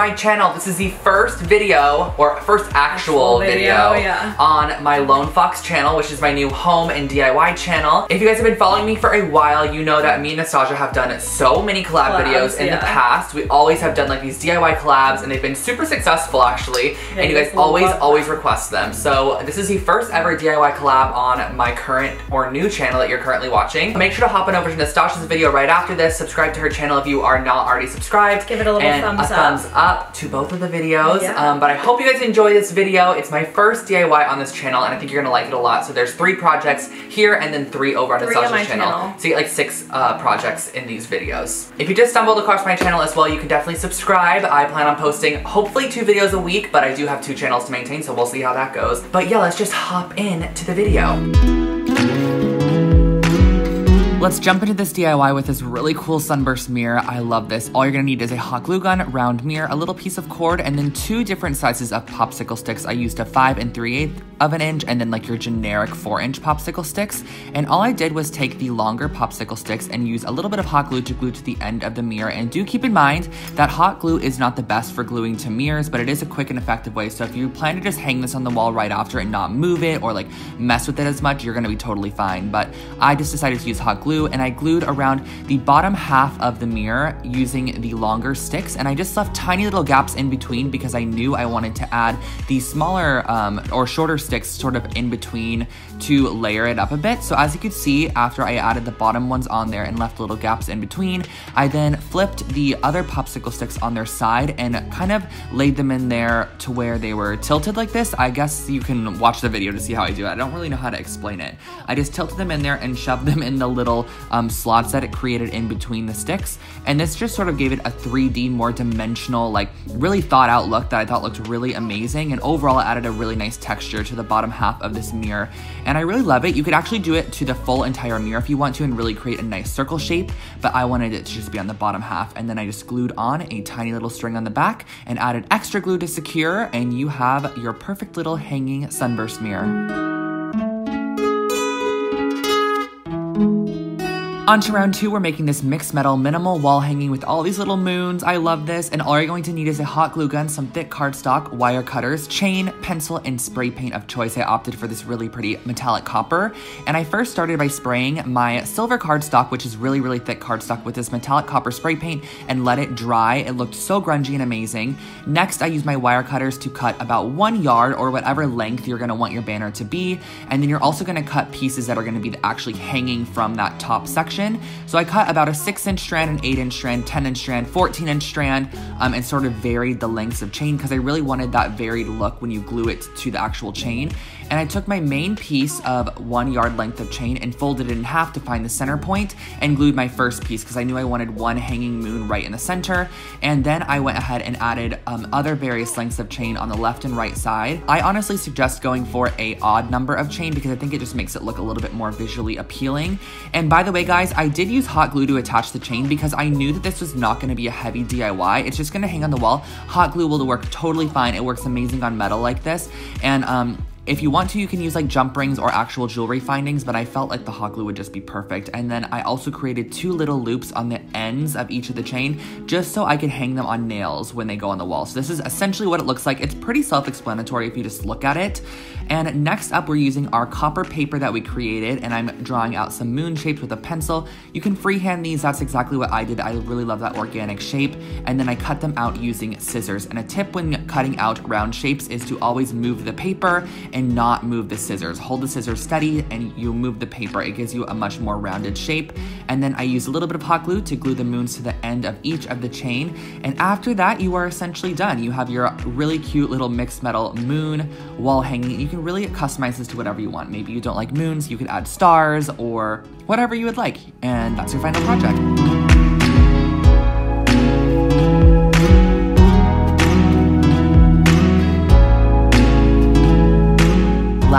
my channel. This is the first video, or first actual, video, video, yeah. on my Lone Fox channel, which is my new home and DIY channel. If you guys have been following me for a while, you know that me and Nastazsa have done so many collab Collabs, videos in yeah. the past. We always have done like these DIY collabs and they've been super successful actually. Yeah, and you guys always, always request them. So this is the first ever DIY collab on my current or new channel that you're currently watching. Make sure to hop on over to Nastazsa's video right after this. Subscribe to her channel if you are not already subscribed. Give it a little thumbs a up. thumbs up to both of the videos. Yeah. Um, but I hope you guys enjoy this video. It's my first DIY on this channel and I think you're gonna like it a lot. So there's three projects here and then three over on Three on channel. channel. So you get like six uh, projects in these videos. If you just stumbled across my channel as well, you can definitely subscribe. I plan on posting hopefully two videos a week, but I do have two channels to maintain, so we'll see how that goes. But yeah, let's just hop in to the video. Let's jump into this DIY with this really cool sunburst mirror. I love this. All you're gonna need is a hot glue gun, round mirror, a little piece of cord, and then two different sizes of popsicle sticks. I used a five and three eighth of an inch, and then like your generic four inch popsicle sticks. And all I did was take the longer popsicle sticks and use a little bit of hot glue to glue to the end of the mirror. And do keep in mind that hot glue is not the best for gluing to mirrors, but it is a quick and effective way. So if you plan to just hang this on the wall right after and not move it or like mess with it as much, you're gonna be totally fine. But I just decided to use hot glue and I glued around the bottom half of the mirror using the longer sticks. And I just left tiny little gaps in between because I knew I wanted to add the smaller um, or shorter sticks sort of in between to layer it up a bit. So as you can see, after I added the bottom ones on there and left little gaps in between, I then flipped the other popsicle sticks on their side and kind of laid them in there to where they were tilted like this. I guess you can watch the video to see how I do it. I don't really know how to explain it. I just tilted them in there and shoved them in the little um, slots that it created in between the sticks. And this just sort of gave it a 3D, more dimensional, like really thought out look that I thought looked really amazing. And overall, it added a really nice texture to the bottom half of this mirror. And I really love it. You could actually do it to the full entire mirror if you want to and really create a nice circle shape, but I wanted it to just be on the bottom half. And then I just glued on a tiny little string on the back and added extra glue to secure, and you have your perfect little hanging sunburst mirror. On to round two, we're making this mixed metal minimal wall hanging with all these little moons. I love this. And all you're going to need is a hot glue gun, some thick cardstock, wire cutters, chain, pencil, and spray paint of choice. I opted for this really pretty metallic copper. And I first started by spraying my silver cardstock, which is really, really thick cardstock with this metallic copper spray paint and let it dry. It looked so grungy and amazing. Next, I used my wire cutters to cut about one yard or whatever length you're gonna want your banner to be. And then you're also gonna cut pieces that are gonna be actually hanging from that top section. So I cut about a six inch strand, an eight inch strand, 10 inch strand, 14 inch strand, um, and sort of varied the lengths of chain because I really wanted that varied look when you glue it to the actual chain. And I took my main piece of one yard length of chain and folded it in half to find the center point and glued my first piece because I knew I wanted one hanging moon right in the center. And then I went ahead and added um, other various lengths of chain on the left and right side. I honestly suggest going for a odd number of chain because I think it just makes it look a little bit more visually appealing. And by the way, guys, I did use hot glue to attach the chain because I knew that this was not going to be a heavy DIY. It's just going to hang on the wall. Hot glue will work totally fine. It works amazing on metal like this. And um, if you want to, you can use like jump rings or actual jewelry findings, but I felt like the hot glue would just be perfect. And then I also created two little loops on the ends of each of the chain, just so I could hang them on nails when they go on the wall. So this is essentially what it looks like. It's pretty self-explanatory if you just look at it. And next up, we're using our copper paper that we created, and I'm drawing out some moon shapes with a pencil. You can freehand these, that's exactly what I did. I really love that organic shape. And then I cut them out using scissors. And a tip when cutting out round shapes is to always move the paper and not move the scissors. Hold the scissors steady and you move the paper. It gives you a much more rounded shape. And then I use a little bit of hot glue to glue the moons to the end of each of the chain. And after that, you are essentially done. You have your really cute little mixed metal moon wall hanging. You can really customize this to whatever you want. Maybe you don't like moons, you could add stars or whatever you would like. And that's your final project.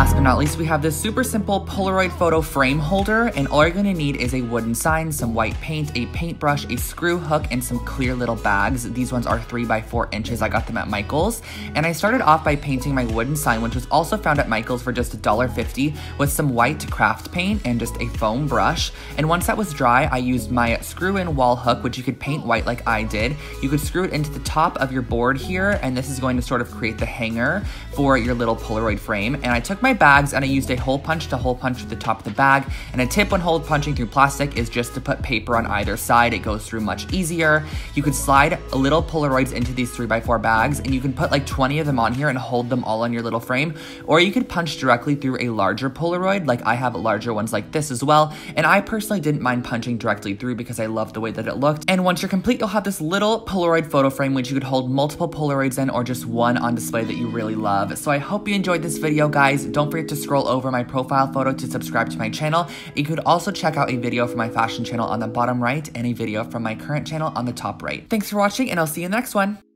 Last but not least, we have this super simple Polaroid photo frame holder, and all you're gonna need is a wooden sign, some white paint, a paintbrush, a screw hook, and some clear little bags. These ones are three by four inches. I got them at Michael's. And I started off by painting my wooden sign, which was also found at Michael's for just $1.50 with some white craft paint and just a foam brush. And once that was dry, I used my screw-in wall hook, which you could paint white like I did. You could screw it into the top of your board here, and this is going to sort of create the hanger for your little Polaroid frame. And I took my bags and I used a hole punch to hole punch the top of the bag. And a tip when hole punching through plastic is just to put paper on either side. It goes through much easier. You could slide little Polaroids into these 3x4 bags and you can put like 20 of them on here and hold them all on your little frame. Or you could punch directly through a larger Polaroid, like I have larger ones like this as well. And I personally didn't mind punching directly through because I love the way that it looked. And once you're complete, you'll have this little Polaroid photo frame which you could hold multiple Polaroids in or just one on display that you really love. So I hope you enjoyed this video, guys. Don't forget to scroll over my profile photo to subscribe to my channel. You could also check out a video from my fashion channel on the bottom right and a video from my current channel on the top right. Thanks for watching and I'll see you in the next one.